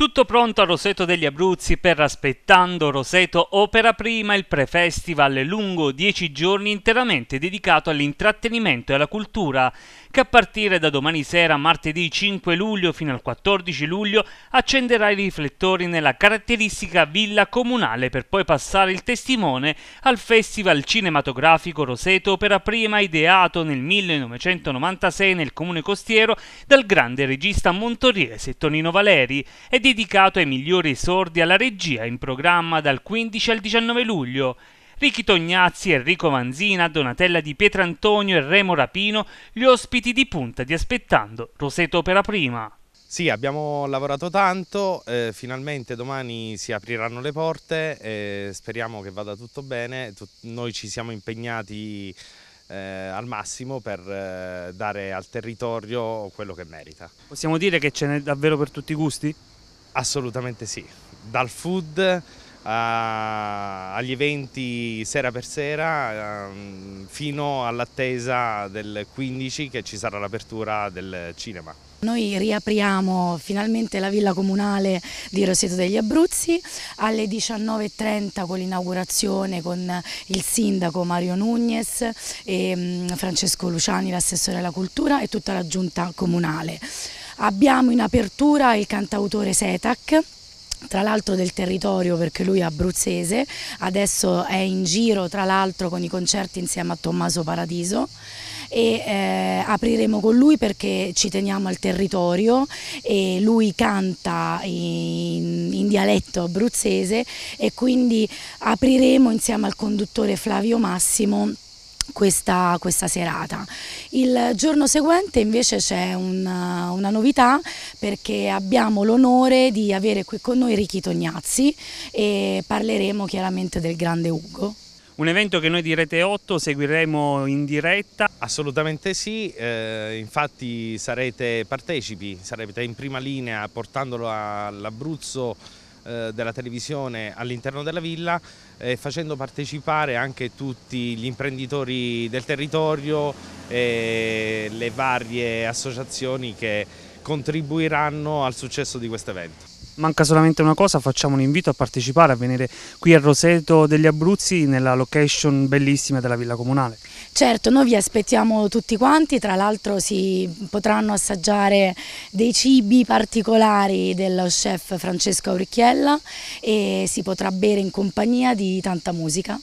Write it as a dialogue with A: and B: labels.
A: Tutto pronto a Roseto degli Abruzzi per Aspettando Roseto Opera Prima, il pre-festival lungo dieci giorni interamente dedicato all'intrattenimento e alla cultura, che a partire da domani sera, martedì 5 luglio fino al 14 luglio, accenderà i riflettori nella caratteristica villa comunale per poi passare il testimone al Festival Cinematografico Roseto Opera Prima ideato nel 1996 nel comune costiero dal grande regista montoriese Tonino Valeri e dedicato ai migliori esordi alla regia in programma dal 15 al 19 luglio. Ricky Tognazzi, Enrico Manzina, Donatella di Pietrantonio e Remo Rapino, gli ospiti di punta di Aspettando Roseto Opera Prima.
B: Sì, abbiamo lavorato tanto, eh, finalmente domani si apriranno le porte, eh, speriamo che vada tutto bene, Tut noi ci siamo impegnati eh, al massimo per eh, dare al territorio quello che merita.
A: Possiamo dire che ce n'è davvero per tutti i gusti?
B: Assolutamente sì, dal food a, agli eventi sera per sera um, fino all'attesa del 15 che ci sarà l'apertura del cinema.
C: Noi riapriamo finalmente la villa comunale di Roseto degli Abruzzi alle 19.30 con l'inaugurazione con il sindaco Mario Nunez e um, Francesco Luciani, l'assessore alla cultura e tutta la giunta comunale. Abbiamo in apertura il cantautore Setac, tra l'altro del territorio perché lui è abruzzese, adesso è in giro tra l'altro con i concerti insieme a Tommaso Paradiso. E eh, apriremo con lui perché ci teniamo al territorio e lui canta in, in dialetto abruzzese e quindi apriremo insieme al conduttore Flavio Massimo questa, questa, serata. Il giorno seguente invece c'è una, una, novità perché abbiamo l'onore di avere qui con noi Ricky Tognazzi e parleremo chiaramente del grande Ugo.
A: Un evento che noi di Rete 8 seguiremo in diretta?
B: Assolutamente sì, eh, infatti sarete partecipi, sarete in prima linea portandolo all'Abruzzo della televisione all'interno della villa eh, facendo partecipare anche tutti gli imprenditori del territorio e le varie associazioni che contribuiranno al successo di questo evento.
A: Manca solamente una cosa, facciamo un invito a partecipare, a venire qui a Roseto degli Abruzzi nella location bellissima della Villa Comunale.
C: Certo, noi vi aspettiamo tutti quanti, tra l'altro si potranno assaggiare dei cibi particolari dello chef Francesco Auricchiella e si potrà bere in compagnia di tanta musica.